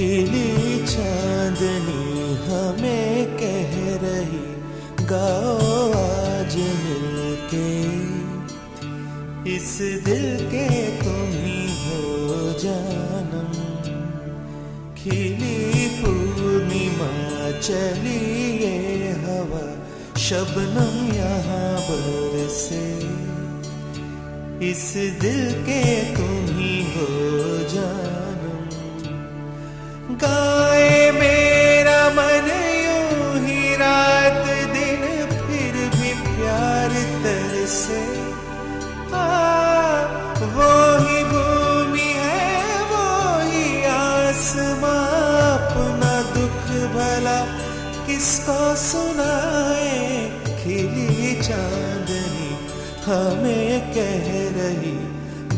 खिली गाओ आज मिलके। इस दिल के तुम ही हो जानम। खिली पूर्णिमा चली ये हवा। शबनम यहाँ बरसे। इस दिल के तुम ही हो जानम। गाए किसको सुनाए खिली चांदनी, हमें कह रही,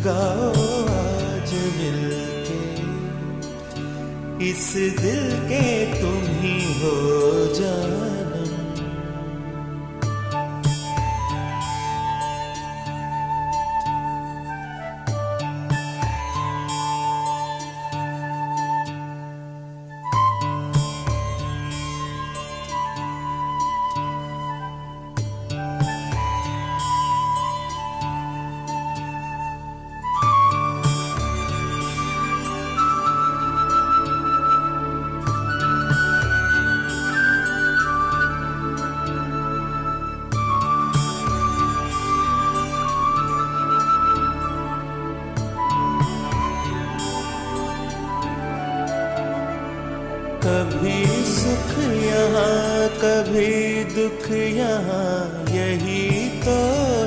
गाओ आज मिलके। इस दिल के तुम ही हो जानम कभी सुख यहाँ, कभी दुख यहाँ, यही तो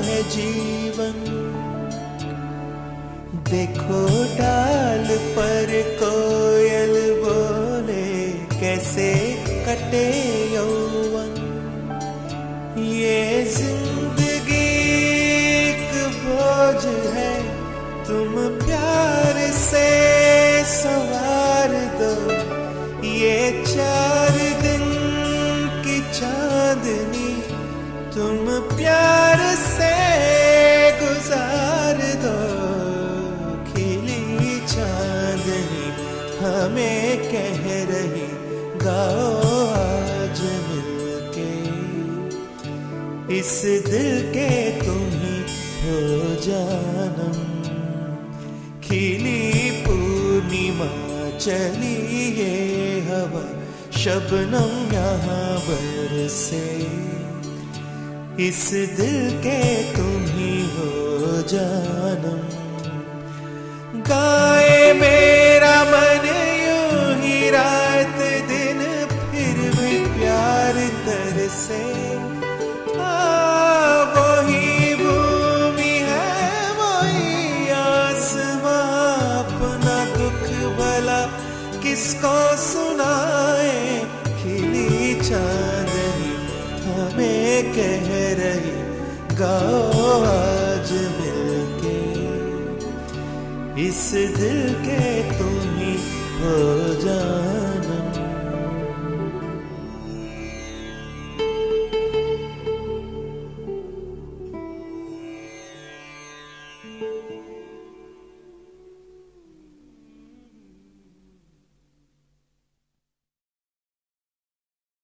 है जीवन। देखो डाल पर कोयल बोले, कैसे कटे यौवन। ये ज़िंदगी एक बोझ है, तुम प्यार से सवार चार दिन की चांदनी तुम प्यार से गुजार दो। खिली चांदनी हमें कह रही, गाओ आज मिलके। इस दिल के तुम ही हो जानम। खिली पूर्णिमा चली ये हवा शबनम यहाँ बरसे इस दिल के तुम ही हो जानम। गाए मेरा मन यूँ ही रात दिन फिर भी प्यार तरसे कह रही गाओ आज मिलके। इस दिल के तुम ही हो जाना।